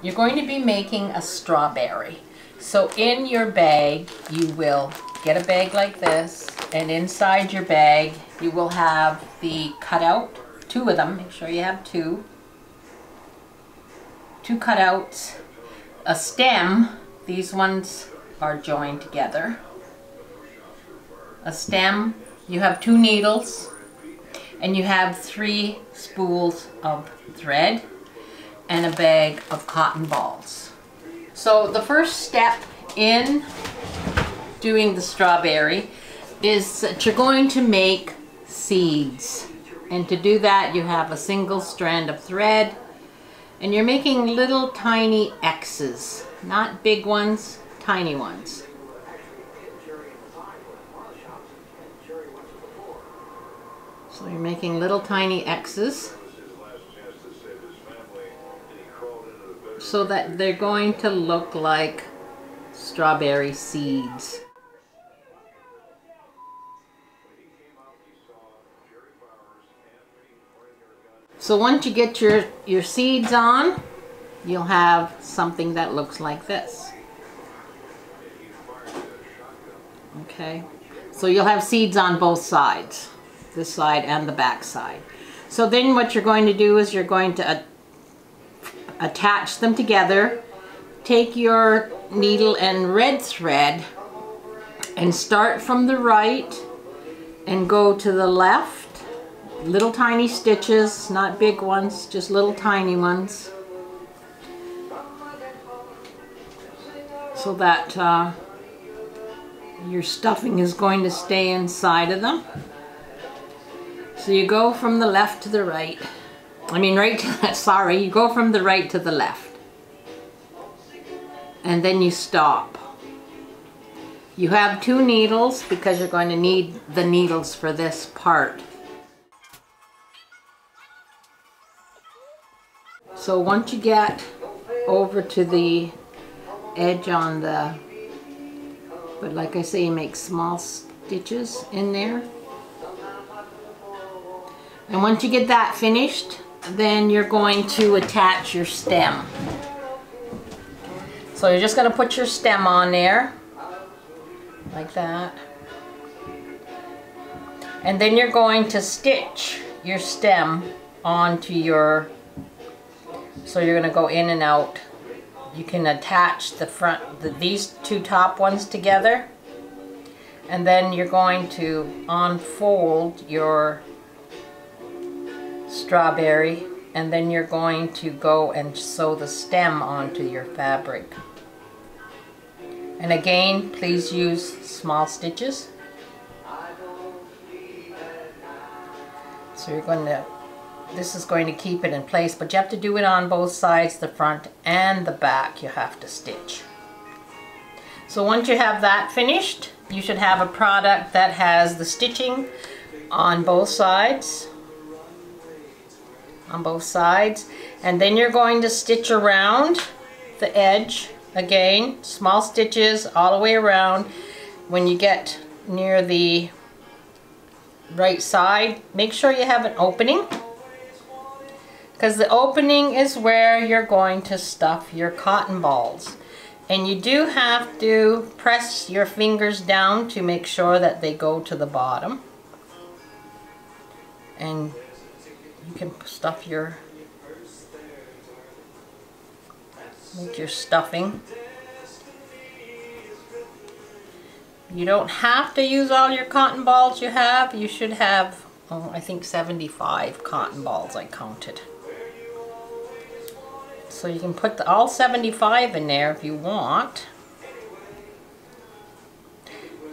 You're going to be making a strawberry. So in your bag, you will get a bag like this, and inside your bag, you will have the cutout, two of them, make sure you have two, two cutouts, a stem, these ones are joined together, a stem, you have two needles, and you have three spools of thread and a bag of cotton balls. So the first step in doing the strawberry is that you're going to make seeds. And to do that you have a single strand of thread and you're making little tiny X's, not big ones, tiny ones. So you're making little tiny X's so that they're going to look like strawberry seeds. So once you get your, your seeds on, you'll have something that looks like this. Okay, so you'll have seeds on both sides this side and the back side. So then what you're going to do is you're going to attach them together, take your needle and red thread and start from the right and go to the left. Little tiny stitches, not big ones, just little tiny ones. So that uh, your stuffing is going to stay inside of them. So you go from the left to the right. I mean right to sorry, you go from the right to the left. And then you stop. You have two needles because you're going to need the needles for this part. So once you get over to the edge on the, but like I say, you make small stitches in there. And once you get that finished, then you're going to attach your stem. So you're just going to put your stem on there, like that. And then you're going to stitch your stem onto your, so you're going to go in and out. You can attach the front, the, these two top ones together. And then you're going to unfold your strawberry and then you're going to go and sew the stem onto your fabric. And again, please use small stitches. So you're going to, this is going to keep it in place, but you have to do it on both sides, the front and the back you have to stitch. So once you have that finished, you should have a product that has the stitching on both sides on both sides. And then you're going to stitch around the edge. Again small stitches all the way around. When you get near the right side make sure you have an opening. Because the opening is where you're going to stuff your cotton balls. And you do have to press your fingers down to make sure that they go to the bottom. And you can stuff your make your stuffing. You don't have to use all your cotton balls you have. You should have oh, I think 75 cotton balls I counted. So you can put the, all 75 in there if you want.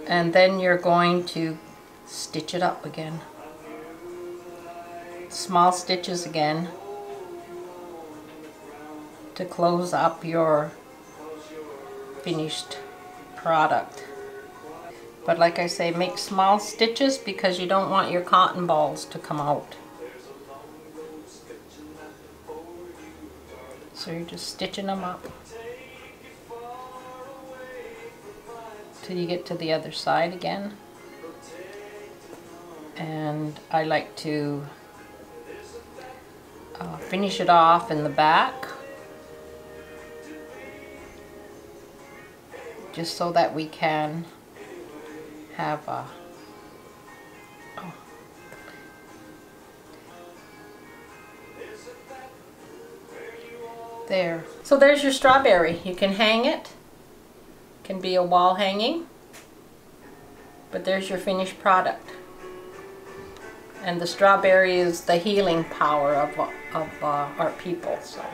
And then you're going to stitch it up again small stitches again to close up your finished product. But like I say, make small stitches because you don't want your cotton balls to come out. So you're just stitching them up till you get to the other side again. And I like to uh, finish it off in the back. Just so that we can have a oh. there. So there's your strawberry. You can hang it. Can be a wall hanging. But there's your finished product and the strawberry is the healing power of, of uh, our people so